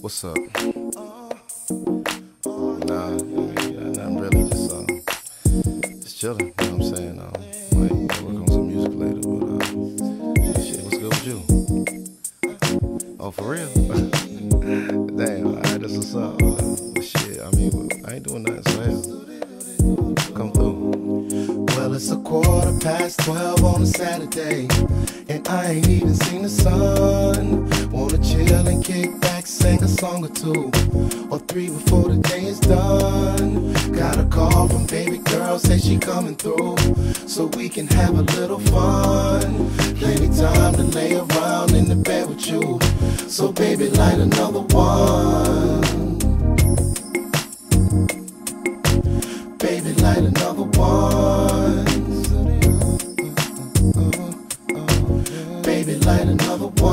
What's up? Nah, nothing really. Just uh, just chilling. You know what I'm saying? Um, might work on some music later, but uh, shit, what's good with you? Oh, for real? Damn, alright, that's what's up. But shit, I mean, I ain't doing nothing, so hell, come through. Well, it's a quarter past twelve on a Saturday, and I ain't even seen the sun song or two or three before the day is done. Got a call from baby girl, say she coming through so we can have a little fun. Plenty time to lay around in the bed with you. So baby, light another one. Baby, light another one. Baby, light another one.